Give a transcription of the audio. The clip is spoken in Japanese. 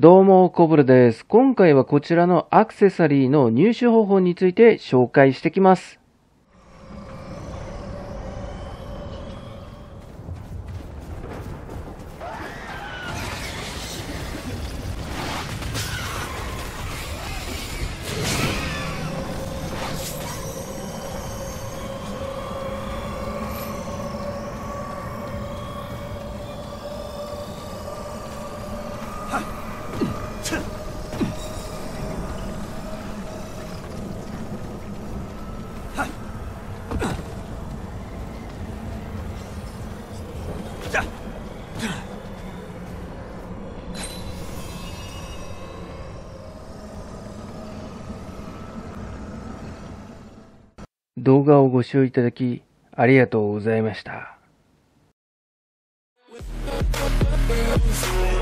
どうも、コブラです。今回はこちらのアクセサリーの入手方法について紹介してきます。動画をご視聴いただきありがとうございました。Thank.